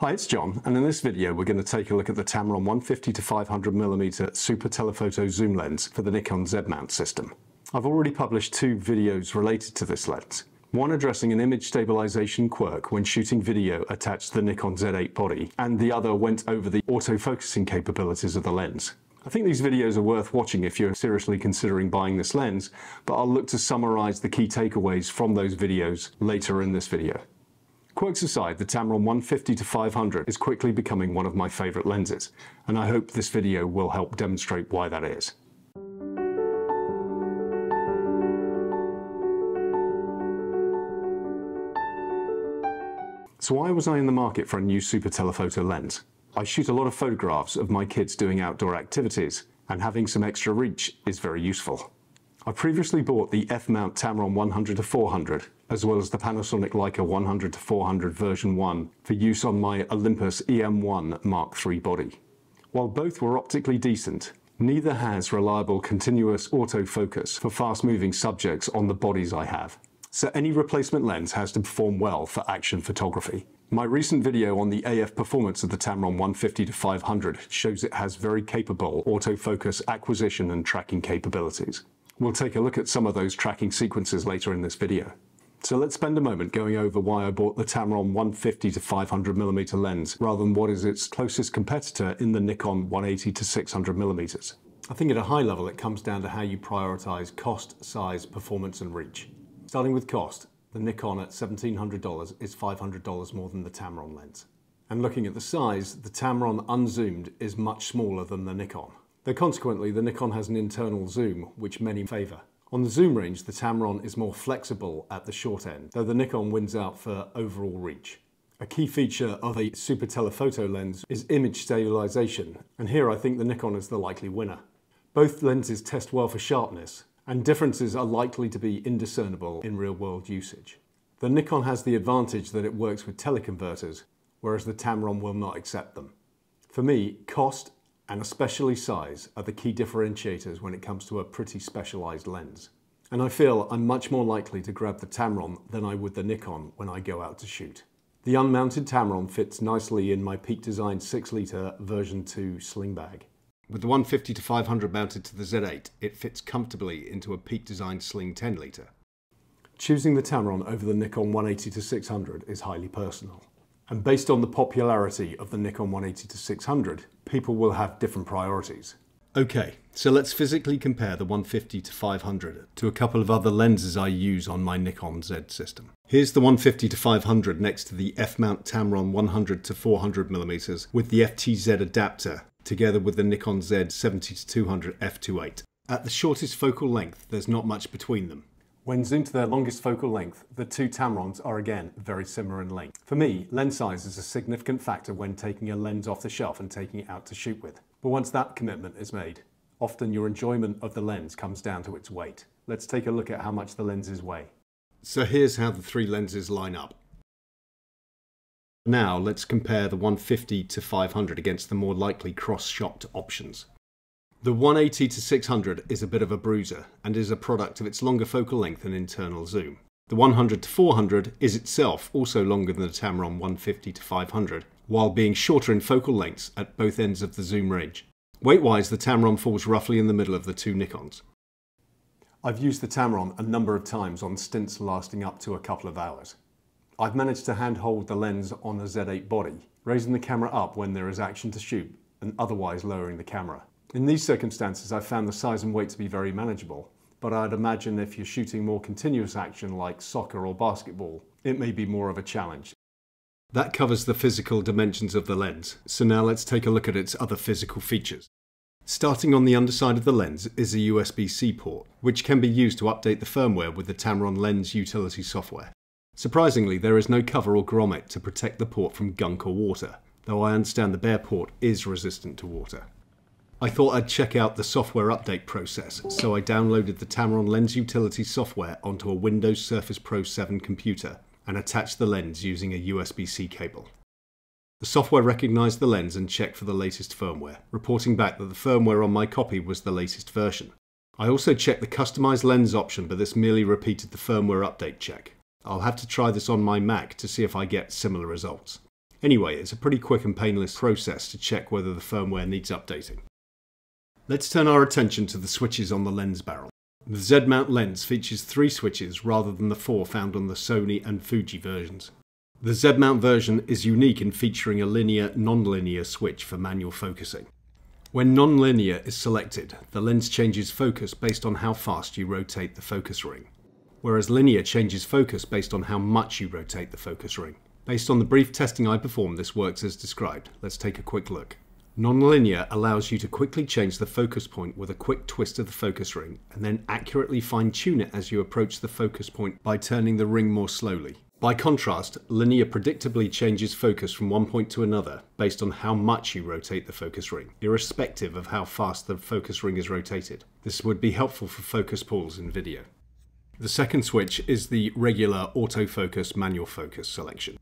Hi, it's Jon, and in this video we're going to take a look at the Tamron 150 to 500mm Super Telephoto Zoom lens for the Nikon Z-mount system. I've already published two videos related to this lens. One addressing an image stabilization quirk when shooting video attached to the Nikon Z8 body, and the other went over the autofocusing capabilities of the lens. I think these videos are worth watching if you're seriously considering buying this lens, but I'll look to summarize the key takeaways from those videos later in this video. Quirks aside, the Tamron 150 to 500 is quickly becoming one of my favourite lenses, and I hope this video will help demonstrate why that is. So why was I in the market for a new super telephoto lens? I shoot a lot of photographs of my kids doing outdoor activities, and having some extra reach is very useful. I previously bought the F-mount Tamron 100 to 400 as well as the Panasonic Leica 100 to 400 version 1 for use on my Olympus EM1 Mark III body. While both were optically decent, neither has reliable continuous autofocus for fast-moving subjects on the bodies I have. So any replacement lens has to perform well for action photography. My recent video on the AF performance of the Tamron 150 to 500 shows it has very capable autofocus acquisition and tracking capabilities. We'll take a look at some of those tracking sequences later in this video. So let's spend a moment going over why I bought the Tamron 150 to 500mm lens rather than what is its closest competitor in the Nikon 180 to 600mm. I think at a high level it comes down to how you prioritize cost, size, performance and reach. Starting with cost, the Nikon at $1,700 is $500 more than the Tamron lens. And looking at the size, the Tamron unzoomed is much smaller than the Nikon. Though consequently, the Nikon has an internal zoom, which many favour. On the zoom range, the Tamron is more flexible at the short end, though the Nikon wins out for overall reach. A key feature of a super telephoto lens is image stabilization, and here I think the Nikon is the likely winner. Both lenses test well for sharpness, and differences are likely to be indiscernible in real-world usage. The Nikon has the advantage that it works with teleconverters, whereas the Tamron will not accept them. For me, cost and especially size are the key differentiators when it comes to a pretty specialized lens. And I feel I'm much more likely to grab the Tamron than I would the Nikon when I go out to shoot. The unmounted Tamron fits nicely in my Peak Design 6 litre version 2 sling bag. With the 150 to 500 mounted to the Z8, it fits comfortably into a Peak Design Sling 10 litre. Choosing the Tamron over the Nikon 180 to 600 is highly personal. And based on the popularity of the Nikon 180 to 600, people will have different priorities. Okay, so let's physically compare the 150 to 500 to a couple of other lenses I use on my Nikon Z system. Here's the 150 to 500 next to the F-mount Tamron 100 to 400mm with the FTZ adapter together with the Nikon Z 70 to 200 f2.8. At the shortest focal length, there's not much between them. When zoomed to their longest focal length, the two Tamrons are again very similar in length. For me, lens size is a significant factor when taking a lens off the shelf and taking it out to shoot with. But once that commitment is made, often your enjoyment of the lens comes down to its weight. Let's take a look at how much the lenses weigh. So here's how the three lenses line up. Now let's compare the 150 to 500 against the more likely cross-shopped options. The 180 to 600 is a bit of a bruiser and is a product of its longer focal length and internal zoom. The 100 to 400 is itself also longer than the Tamron 150 to 500, while being shorter in focal lengths at both ends of the zoom range. Weight-wise, the Tamron falls roughly in the middle of the two Nikons. I've used the Tamron a number of times on stints lasting up to a couple of hours. I've managed to handhold the lens on a Z8 body, raising the camera up when there is action to shoot and otherwise lowering the camera. In these circumstances, I found the size and weight to be very manageable, but I'd imagine if you're shooting more continuous action like soccer or basketball, it may be more of a challenge. That covers the physical dimensions of the lens, so now let's take a look at its other physical features. Starting on the underside of the lens is a USB-C port, which can be used to update the firmware with the Tamron Lens Utility software. Surprisingly, there is no cover or grommet to protect the port from gunk or water, though I understand the bare port is resistant to water. I thought I'd check out the software update process, so I downloaded the Tamron Lens Utility software onto a Windows Surface Pro 7 computer and attached the lens using a USB-C cable. The software recognised the lens and checked for the latest firmware, reporting back that the firmware on my copy was the latest version. I also checked the customised lens option, but this merely repeated the firmware update check. I'll have to try this on my Mac to see if I get similar results. Anyway, it's a pretty quick and painless process to check whether the firmware needs updating. Let's turn our attention to the switches on the lens barrel. The Z-mount lens features three switches rather than the four found on the Sony and Fuji versions. The Z-mount version is unique in featuring a linear non-linear switch for manual focusing. When non-linear is selected, the lens changes focus based on how fast you rotate the focus ring, whereas linear changes focus based on how much you rotate the focus ring. Based on the brief testing I performed, this works as described. Let's take a quick look. Nonlinear allows you to quickly change the focus point with a quick twist of the focus ring and then accurately fine tune it as you approach the focus point by turning the ring more slowly. By contrast, linear predictably changes focus from one point to another based on how much you rotate the focus ring, irrespective of how fast the focus ring is rotated. This would be helpful for focus pulls in video. The second switch is the regular autofocus manual focus selection.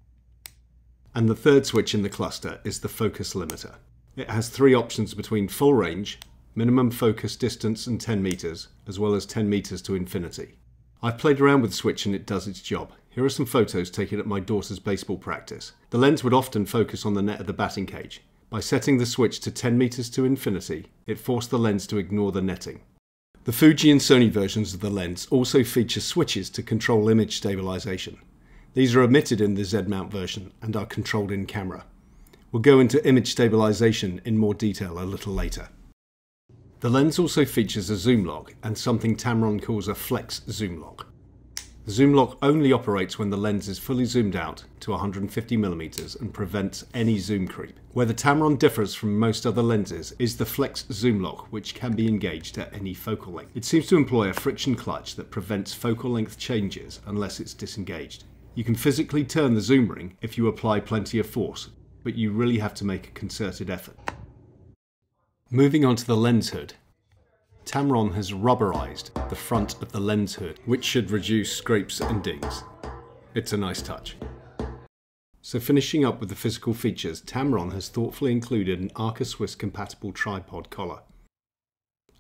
And the third switch in the cluster is the focus limiter. It has three options between full range, minimum focus distance and 10 meters, as well as 10 meters to infinity. I've played around with the switch and it does its job. Here are some photos taken at my daughter's baseball practice. The lens would often focus on the net of the batting cage. By setting the switch to 10 meters to infinity, it forced the lens to ignore the netting. The Fuji and Sony versions of the lens also feature switches to control image stabilization. These are omitted in the Z-mount version and are controlled in camera. We'll go into image stabilization in more detail a little later. The lens also features a zoom lock and something Tamron calls a flex zoom lock. The zoom lock only operates when the lens is fully zoomed out to 150mm and prevents any zoom creep. Where the Tamron differs from most other lenses is the flex zoom lock which can be engaged at any focal length. It seems to employ a friction clutch that prevents focal length changes unless it's disengaged. You can physically turn the zoom ring if you apply plenty of force, but you really have to make a concerted effort. Moving on to the lens hood. Tamron has rubberized the front of the lens hood, which should reduce scrapes and dings. It's a nice touch. So finishing up with the physical features, Tamron has thoughtfully included an Arca Swiss compatible tripod collar.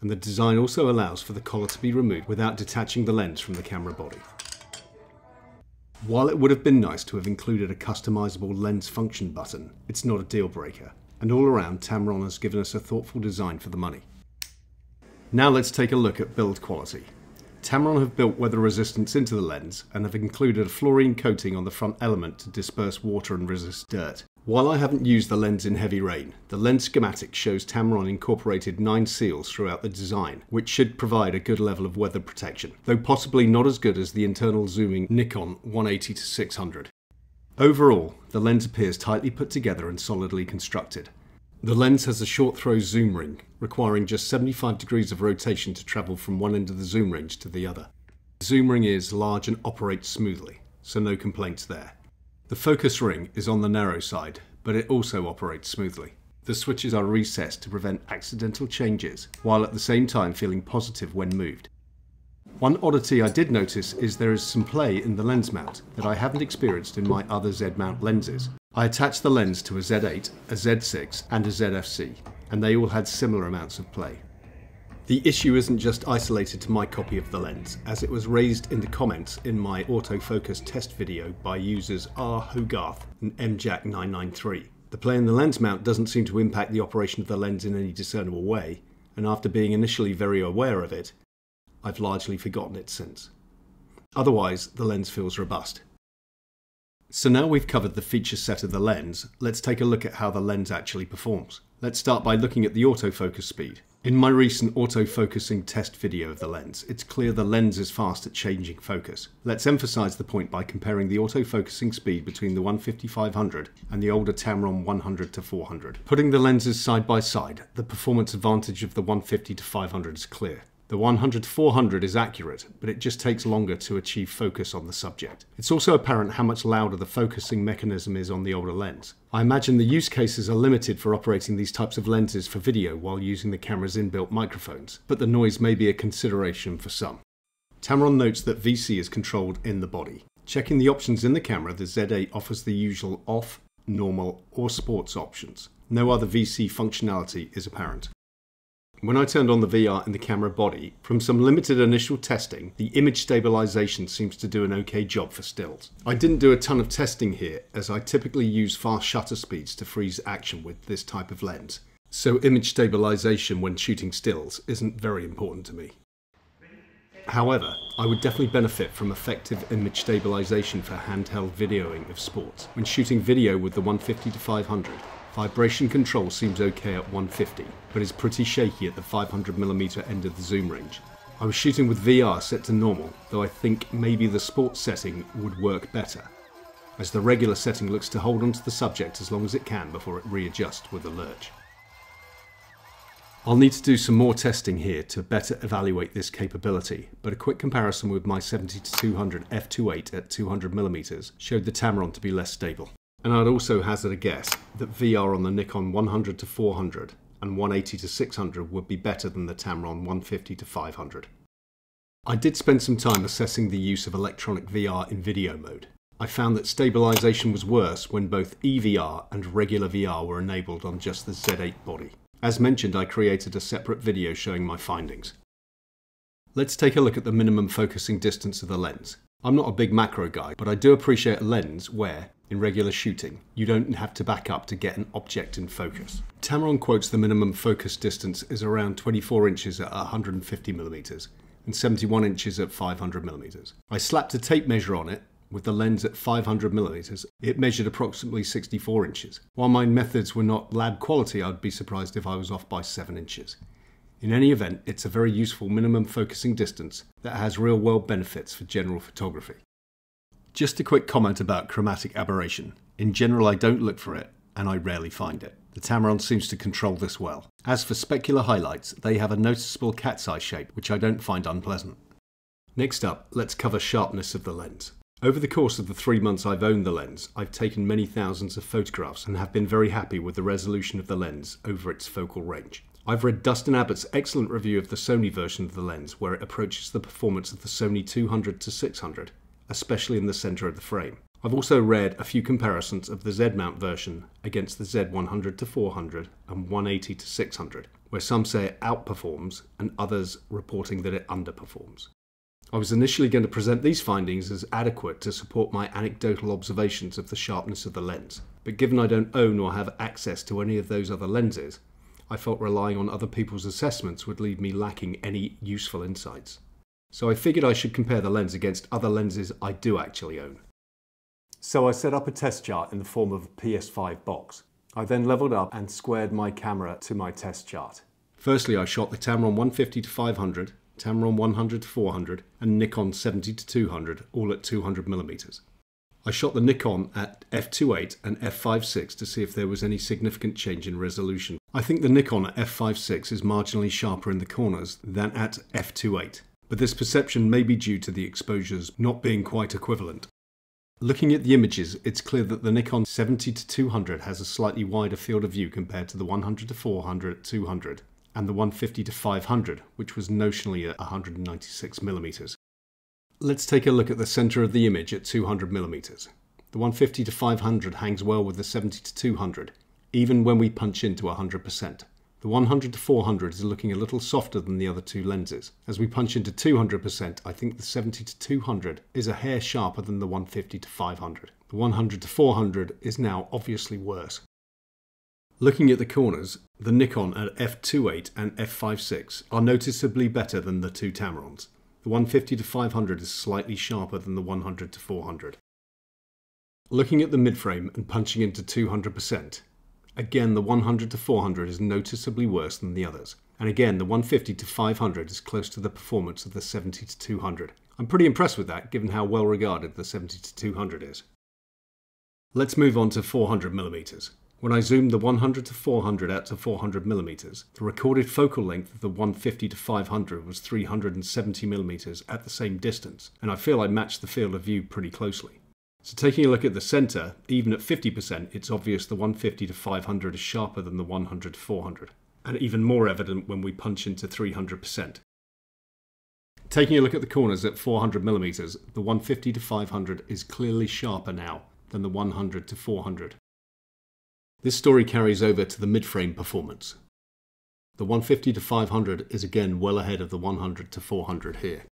And the design also allows for the collar to be removed without detaching the lens from the camera body. While it would have been nice to have included a customizable lens function button, it's not a deal breaker, and all around Tamron has given us a thoughtful design for the money. Now let's take a look at build quality. Tamron have built weather resistance into the lens and have included a fluorine coating on the front element to disperse water and resist dirt. While I haven't used the lens in heavy rain, the lens schematic shows Tamron incorporated nine seals throughout the design, which should provide a good level of weather protection, though possibly not as good as the internal zooming Nikon 180-600. Overall, the lens appears tightly put together and solidly constructed. The lens has a short throw zoom ring, requiring just 75 degrees of rotation to travel from one end of the zoom range to the other. The zoom ring is large and operates smoothly, so no complaints there. The focus ring is on the narrow side, but it also operates smoothly. The switches are recessed to prevent accidental changes, while at the same time feeling positive when moved. One oddity I did notice is there is some play in the lens mount that I haven't experienced in my other Z-mount lenses. I attached the lens to a Z8, a Z6 and a ZFC, and they all had similar amounts of play. The issue isn't just isolated to my copy of the lens, as it was raised in the comments in my autofocus test video by users R. Hogarth and MJack993. The play in the lens mount doesn't seem to impact the operation of the lens in any discernible way, and after being initially very aware of it, I've largely forgotten it since. Otherwise, the lens feels robust. So now we've covered the feature set of the lens, let's take a look at how the lens actually performs. Let's start by looking at the autofocus speed. In my recent autofocusing test video of the lens, it's clear the lens is fast at changing focus. Let's emphasize the point by comparing the autofocusing speed between the 150-500 and the older Tamron 100-400. Putting the lenses side by side, the performance advantage of the 150-500 is clear. The 100-400 is accurate, but it just takes longer to achieve focus on the subject. It's also apparent how much louder the focusing mechanism is on the older lens. I imagine the use cases are limited for operating these types of lenses for video while using the camera's inbuilt microphones, but the noise may be a consideration for some. Tamron notes that VC is controlled in the body. Checking the options in the camera, the Z8 offers the usual off, normal, or sports options. No other VC functionality is apparent. When I turned on the VR in the camera body, from some limited initial testing, the image stabilization seems to do an okay job for stills. I didn't do a ton of testing here, as I typically use fast shutter speeds to freeze action with this type of lens, so image stabilization when shooting stills isn't very important to me. However, I would definitely benefit from effective image stabilization for handheld videoing of sports. When shooting video with the 150 to 500, vibration control seems okay at 150, but is pretty shaky at the 500mm end of the zoom range. I was shooting with VR set to normal, though I think maybe the sports setting would work better, as the regular setting looks to hold onto the subject as long as it can before it readjusts with a lurch. I'll need to do some more testing here to better evaluate this capability, but a quick comparison with my 70-200 f2.8 at 200mm showed the Tamron to be less stable. And I'd also hazard a guess that VR on the Nikon 100-400 and 180-600 would be better than the Tamron 150-500. I did spend some time assessing the use of electronic VR in video mode. I found that stabilization was worse when both EVR and regular VR were enabled on just the Z8 body. As mentioned, I created a separate video showing my findings. Let's take a look at the minimum focusing distance of the lens. I'm not a big macro guy, but I do appreciate a lens where, in regular shooting, you don't have to back up to get an object in focus. Tamron quotes the minimum focus distance is around 24 inches at 150mm and 71 inches at 500mm. I slapped a tape measure on it with the lens at 500 millimeters, it measured approximately 64 inches. While my methods were not lab quality, I'd be surprised if I was off by 7 inches. In any event, it's a very useful minimum focusing distance that has real world benefits for general photography. Just a quick comment about chromatic aberration. In general, I don't look for it, and I rarely find it. The Tamron seems to control this well. As for specular highlights, they have a noticeable cat's eye shape, which I don't find unpleasant. Next up, let's cover sharpness of the lens. Over the course of the three months I've owned the lens, I've taken many thousands of photographs and have been very happy with the resolution of the lens over its focal range. I've read Dustin Abbott's excellent review of the Sony version of the lens where it approaches the performance of the Sony 200 to 600, especially in the centre of the frame. I've also read a few comparisons of the Z-mount version against the Z100 to 400 and 180 to 600, where some say it outperforms and others reporting that it underperforms. I was initially going to present these findings as adequate to support my anecdotal observations of the sharpness of the lens, but given I don't own or have access to any of those other lenses, I felt relying on other people's assessments would leave me lacking any useful insights. So I figured I should compare the lens against other lenses I do actually own. So I set up a test chart in the form of a PS5 box. I then leveled up and squared my camera to my test chart. Firstly, I shot the Tamron 150 to 500 Tamron 100 to 400, and Nikon 70 to 200, all at 200 millimeters. I shot the Nikon at f2.8 and f5.6 to see if there was any significant change in resolution. I think the Nikon at f5.6 is marginally sharper in the corners than at f2.8, but this perception may be due to the exposures not being quite equivalent. Looking at the images, it's clear that the Nikon 70-200 has a slightly wider field of view compared to the 100-400 at 200 and the 150-500, which was notionally at 196 millimeters. Let's take a look at the center of the image at 200 millimeters. The 150-500 hangs well with the 70-200, even when we punch into 100%. The 100 to 400 is looking a little softer than the other two lenses. As we punch into 200%, I think the 70 to 200 is a hair sharper than the 150 to 500. The 100 to 400 is now obviously worse. Looking at the corners, the Nikon at f2.8 and f5.6 are noticeably better than the two Tamrons. The 150 to 500 is slightly sharper than the 100 to 400. Looking at the midframe and punching into 200%, again the 100 to 400 is noticeably worse than the others. And again the 150 to 500 is close to the performance of the 70 to 200. I'm pretty impressed with that given how well regarded the 70 to 200 is. Let's move on to 400mm. When I zoomed the 100 to 400 out to 400 millimeters, the recorded focal length of the 150 to 500 was 370 millimeters at the same distance, and I feel I matched the field of view pretty closely. So taking a look at the center, even at 50%, it's obvious the 150 to 500 is sharper than the 100 to 400, and even more evident when we punch into 300%. Taking a look at the corners at 400 millimeters, the 150 to 500 is clearly sharper now than the 100 to 400. This story carries over to the mid-frame performance. The 150 to 500 is again well ahead of the 100 to 400 here.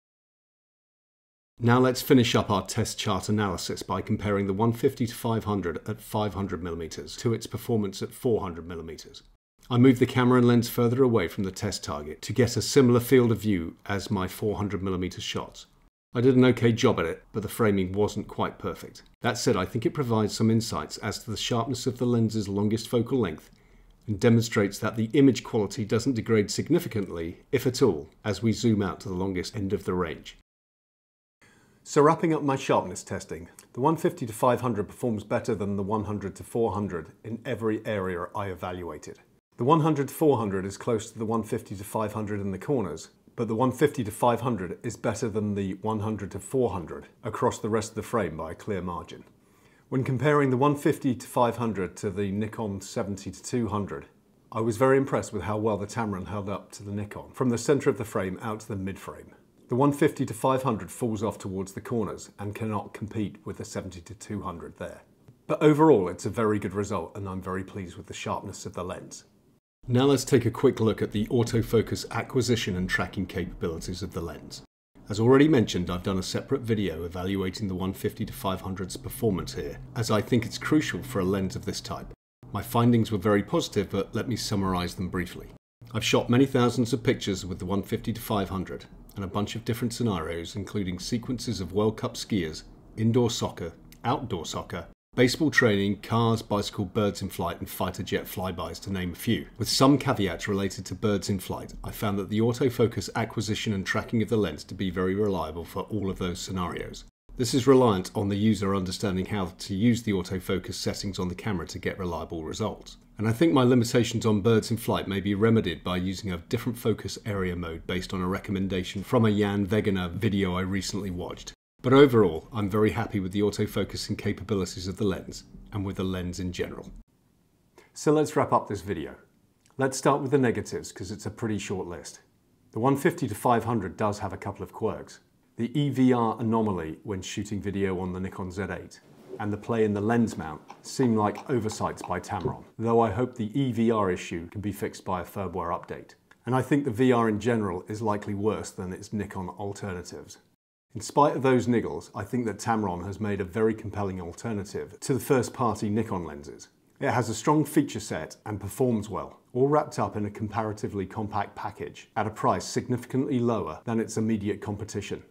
Now let's finish up our test chart analysis by comparing the 150 to 500 at 500mm to its performance at 400mm. I moved the camera and lens further away from the test target to get a similar field of view as my 400mm shots. I did an okay job at it, but the framing wasn't quite perfect. That said, I think it provides some insights as to the sharpness of the lens's longest focal length and demonstrates that the image quality doesn't degrade significantly, if at all, as we zoom out to the longest end of the range. So wrapping up my sharpness testing, the 150 to 500 performs better than the 100 to 400 in every area I evaluated. The 100 to 400 is close to the 150 to 500 in the corners, but the 150 to 500 is better than the 100 to 400 across the rest of the frame by a clear margin. When comparing the 150 to 500 to the Nikon 70 to 200, I was very impressed with how well the Tamron held up to the Nikon, from the centre of the frame out to the mid-frame. The 150 to 500 falls off towards the corners and cannot compete with the 70 to 200 there. But overall, it's a very good result and I'm very pleased with the sharpness of the lens. Now let's take a quick look at the autofocus acquisition and tracking capabilities of the lens. As already mentioned, I've done a separate video evaluating the 150 to 500's performance here, as I think it's crucial for a lens of this type. My findings were very positive, but let me summarise them briefly. I've shot many thousands of pictures with the 150 to 500, and a bunch of different scenarios, including sequences of World Cup skiers, indoor soccer, outdoor soccer, baseball training, cars, bicycle, birds in flight, and fighter jet flybys, to name a few. With some caveats related to birds in flight, I found that the autofocus acquisition and tracking of the lens to be very reliable for all of those scenarios. This is reliant on the user understanding how to use the autofocus settings on the camera to get reliable results. And I think my limitations on birds in flight may be remedied by using a different focus area mode based on a recommendation from a Jan Wegener video I recently watched. But overall, I'm very happy with the autofocusing capabilities of the lens and with the lens in general. So let's wrap up this video. Let's start with the negatives because it's a pretty short list. The 150 to 500 does have a couple of quirks. The EVR anomaly when shooting video on the Nikon Z8 and the play in the lens mount seem like oversights by Tamron, though I hope the EVR issue can be fixed by a firmware update. And I think the VR in general is likely worse than its Nikon alternatives. In spite of those niggles, I think that Tamron has made a very compelling alternative to the first-party Nikon lenses. It has a strong feature set and performs well, all wrapped up in a comparatively compact package at a price significantly lower than its immediate competition.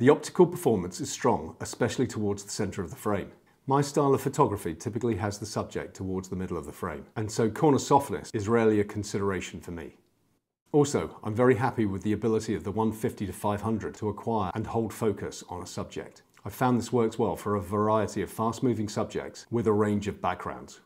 The optical performance is strong, especially towards the centre of the frame. My style of photography typically has the subject towards the middle of the frame, and so corner softness is rarely a consideration for me. Also, I'm very happy with the ability of the 150 to 500 to acquire and hold focus on a subject. I've found this works well for a variety of fast-moving subjects with a range of backgrounds.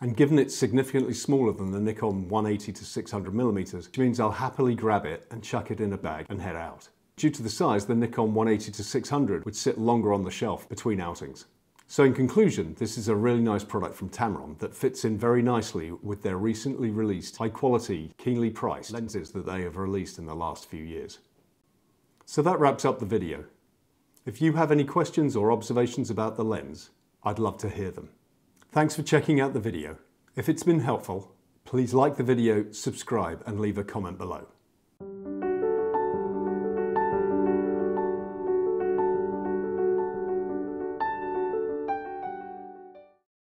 And given it's significantly smaller than the Nikon 180 to 600mm, which means I'll happily grab it and chuck it in a bag and head out. Due to the size, the Nikon 180-600 would sit longer on the shelf between outings. So in conclusion, this is a really nice product from Tamron that fits in very nicely with their recently released high quality, keenly priced lenses that they have released in the last few years. So that wraps up the video. If you have any questions or observations about the lens, I'd love to hear them. Thanks for checking out the video. If it's been helpful, please like the video, subscribe and leave a comment below.